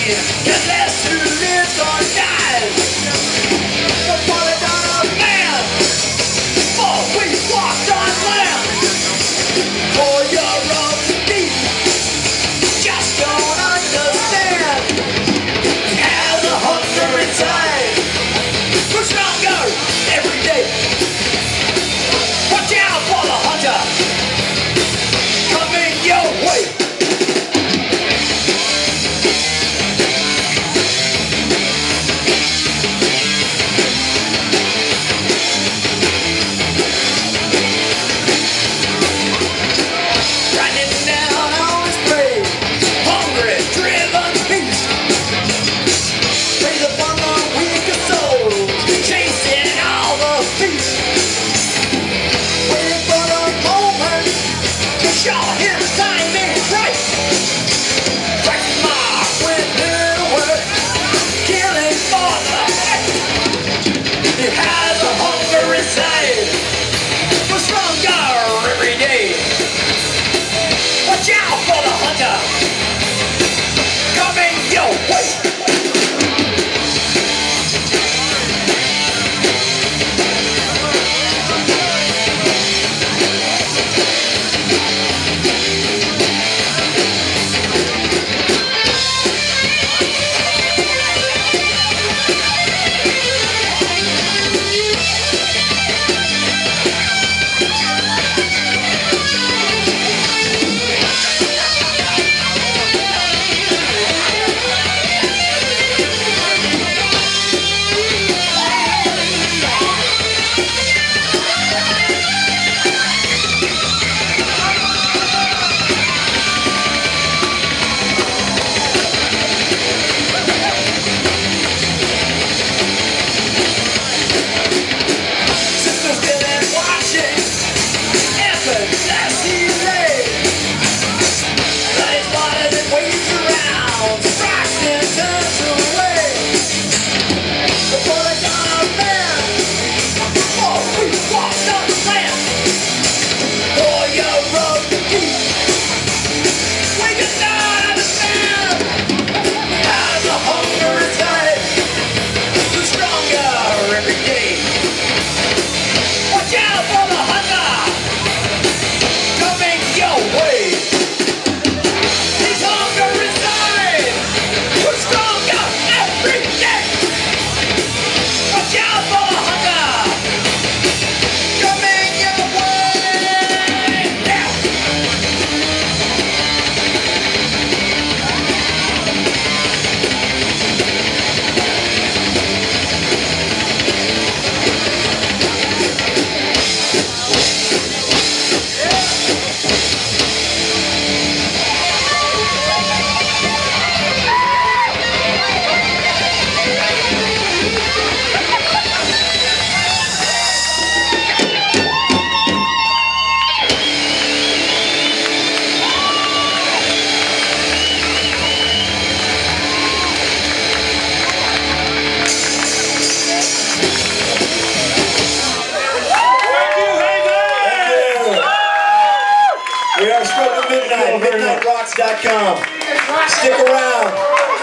machine, Stroke of Midnight, MidnightRocks.com. Stick around.